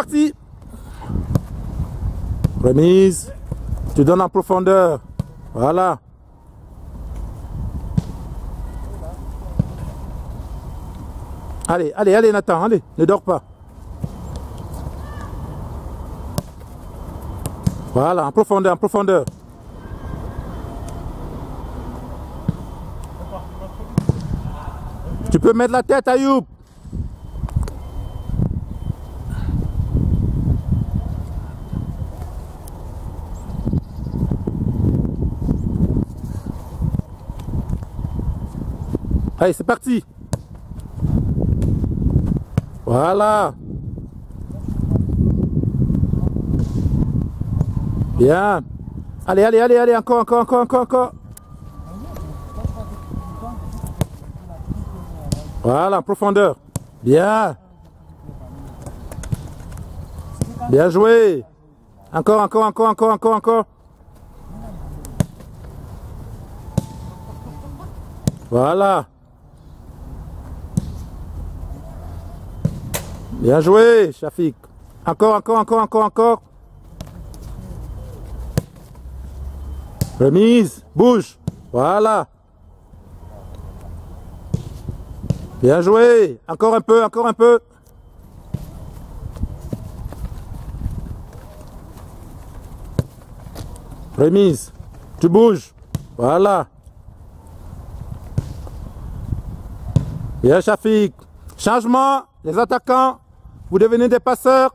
Parti. Remise. Tu donnes en profondeur. Voilà. Allez, allez, allez Nathan, allez, ne dors pas. Voilà, en profondeur, en profondeur. Tu peux mettre la tête à Allez, c'est parti. Voilà. Bien. Allez, allez, allez, allez, encore, encore, encore, encore, encore. Voilà, profondeur. Bien. Bien joué. Encore, encore, encore, encore, encore, encore. Voilà. Bien joué, Shafik. Encore, encore, encore, encore, encore. Remise, bouge. Voilà. Bien joué. Encore un peu, encore un peu. Remise. Tu bouges. Voilà. Bien, Shafik. Changement. Les attaquants, vous devenez des passeurs.